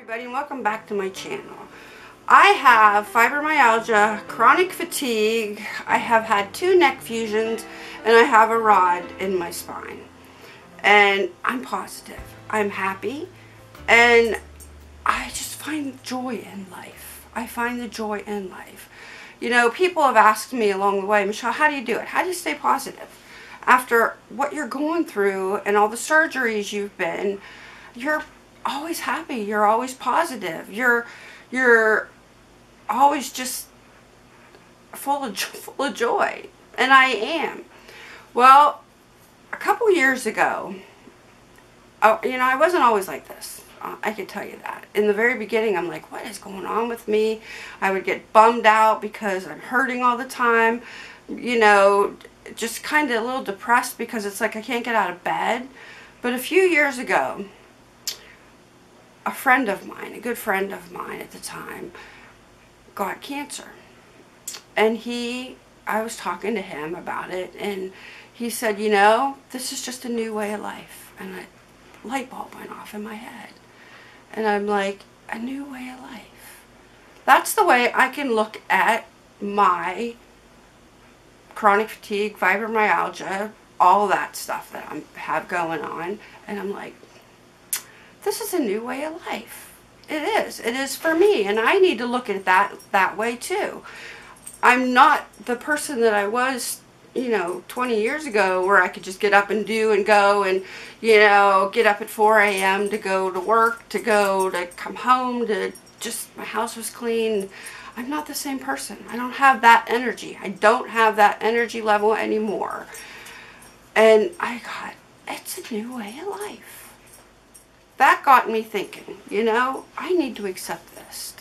everybody and welcome back to my channel. I have fibromyalgia, chronic fatigue, I have had two neck fusions, and I have a rod in my spine. And I'm positive. I'm happy. And I just find joy in life. I find the joy in life. You know, people have asked me along the way, Michelle, how do you do it? How do you stay positive? After what you're going through and all the surgeries you've been, you're always happy. You're always positive. You're you're always just full of full of joy, and I am. Well, a couple years ago, oh, you know, I wasn't always like this. Uh, I can tell you that. In the very beginning, I'm like, what is going on with me? I would get bummed out because I'm hurting all the time. You know, just kind of a little depressed because it's like I can't get out of bed. But a few years ago, a friend of mine, a good friend of mine at the time, got cancer. And he, I was talking to him about it, and he said, you know, this is just a new way of life. And a light bulb went off in my head. And I'm like, a new way of life. That's the way I can look at my chronic fatigue, fibromyalgia, all that stuff that I have going on. And I'm like, this is a new way of life. It is. It is for me. And I need to look at that, that way too. I'm not the person that I was, you know, 20 years ago where I could just get up and do and go and, you know, get up at 4 a.m. to go to work, to go to come home, to just, my house was clean. I'm not the same person. I don't have that energy. I don't have that energy level anymore. And I got, it's a new way of life that got me thinking, you know, I need to accept this.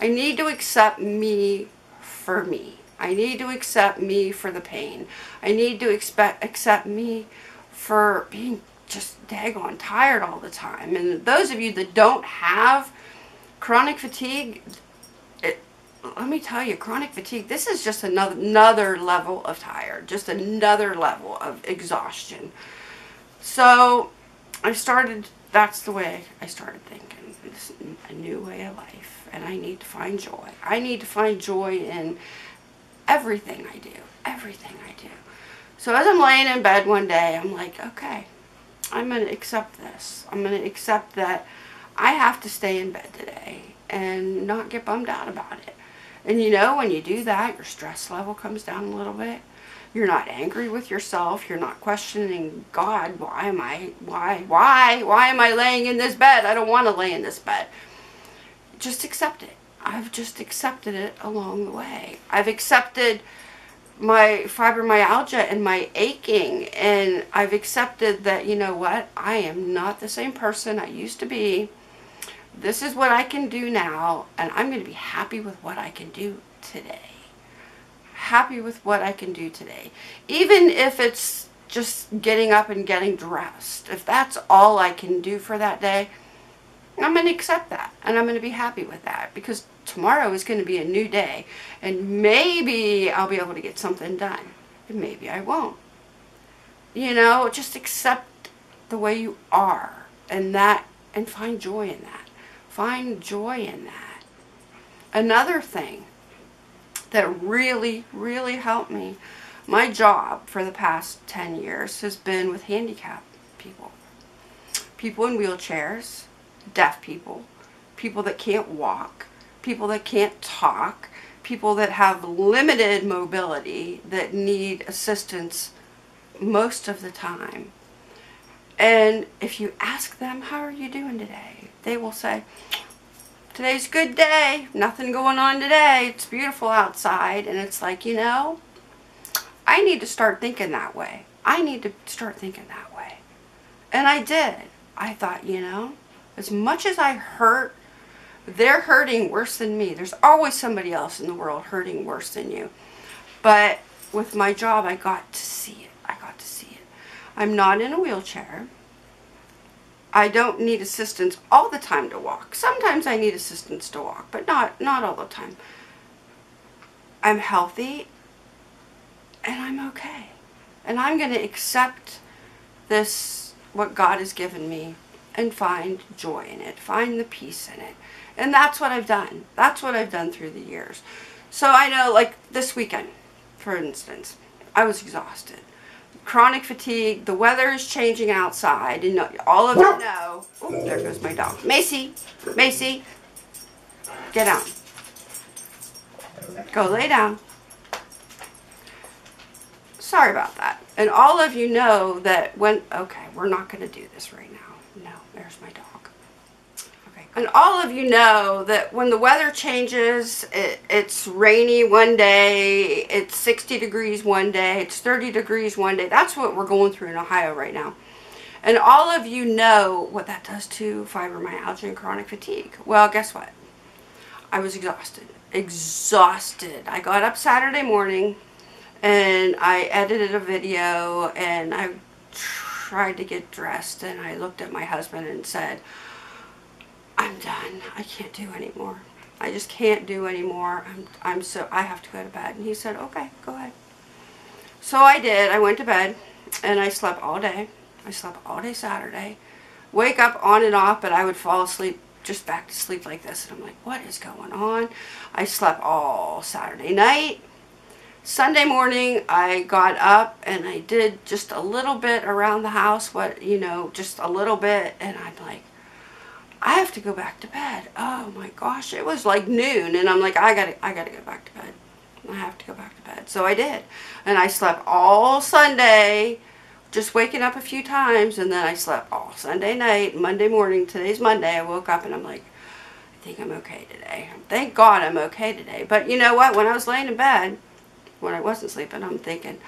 I need to accept me for me. I need to accept me for the pain. I need to expect, accept me for being just daggone tired all the time. And those of you that don't have chronic fatigue, it, let me tell you, chronic fatigue, this is just another, another level of tired, just another level of exhaustion. So I started that's the way I started thinking. It's a new way of life, and I need to find joy. I need to find joy in everything I do, everything I do. So as I'm laying in bed one day, I'm like, okay, I'm going to accept this. I'm going to accept that I have to stay in bed today and not get bummed out about it. And you know, when you do that, your stress level comes down a little bit. You're not angry with yourself. You're not questioning God. Why am I, why, why, why am I laying in this bed? I don't want to lay in this bed. Just accept it. I've just accepted it along the way. I've accepted my fibromyalgia and my aching and I've accepted that, you know what, I am not the same person I used to be. This is what I can do now and I'm going to be happy with what I can do today happy with what I can do today. Even if it's just getting up and getting dressed. If that's all I can do for that day, I'm going to accept that. And I'm going to be happy with that. Because tomorrow is going to be a new day. And maybe I'll be able to get something done. And maybe I won't. You know, just accept the way you are. And that, and find joy in that. Find joy in that. Another thing that really, really helped me. My job for the past 10 years has been with handicapped people. People in wheelchairs, deaf people, people that can't walk, people that can't talk, people that have limited mobility that need assistance most of the time. And if you ask them, how are you doing today? They will say, today's a good day. Nothing going on today. It's beautiful outside. And it's like, you know, I need to start thinking that way. I need to start thinking that way. And I did. I thought, you know, as much as I hurt, they're hurting worse than me. There's always somebody else in the world hurting worse than you. But with my job, I got to see it. I got to see it. I'm not in a wheelchair. I don't need assistance all the time to walk. Sometimes I need assistance to walk, but not, not all the time. I'm healthy and I'm okay. And I'm going to accept this, what God has given me, and find joy in it. Find the peace in it. And that's what I've done. That's what I've done through the years. So I know, like this weekend, for instance, I was exhausted. Chronic fatigue, the weather is changing outside, and all of you know. Oh, there goes my dog. Macy, Macy, get down. Go lay down. Sorry about that. And all of you know that when, okay, we're not going to do this right now. No, there's my dog. And all of you know that when the weather changes, it, it's rainy one day, it's 60 degrees one day, it's 30 degrees one day. That's what we're going through in Ohio right now. And all of you know what that does to fibromyalgia and chronic fatigue. Well, guess what? I was exhausted. Exhausted. I got up Saturday morning and I edited a video and I tried to get dressed and I looked at my husband and said, I'm done. I can't do anymore. I just can't do anymore. I'm, I'm so, I have to go to bed. And he said, okay, go ahead. So I did. I went to bed and I slept all day. I slept all day Saturday. Wake up on and off, but I would fall asleep just back to sleep like this. And I'm like, what is going on? I slept all Saturday night. Sunday morning, I got up and I did just a little bit around the house, what, you know, just a little bit. And I'm like, I have to go back to bed. Oh my gosh, it was like noon. And I'm like, I gotta, I gotta go back to bed. I have to go back to bed. So I did. And I slept all Sunday, just waking up a few times. And then I slept all Sunday night, Monday morning. Today's Monday. I woke up and I'm like, I think I'm okay today. Thank God I'm okay today. But you know what? When I was laying in bed, when I wasn't sleeping, I'm thinking,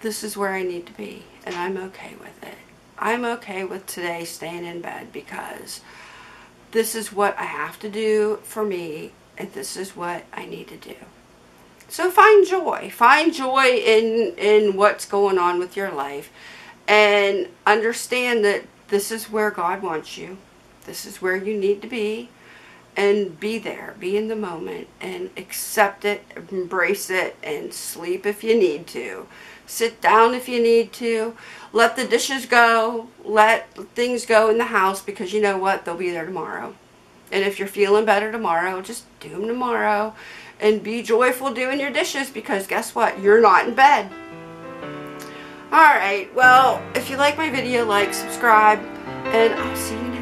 this is where I need to be, and I'm okay with it. I'm okay with today staying in bed because this is what I have to do for me, and this is what I need to do. So find joy. Find joy in, in what's going on with your life, and understand that this is where God wants you. This is where you need to be and be there, be in the moment, and accept it, embrace it, and sleep if you need to. Sit down if you need to. Let the dishes go. Let things go in the house because you know what? They'll be there tomorrow. And if you're feeling better tomorrow, just do them tomorrow. And be joyful doing your dishes because guess what? You're not in bed. Alright, well, if you like my video, like, subscribe, and I'll see you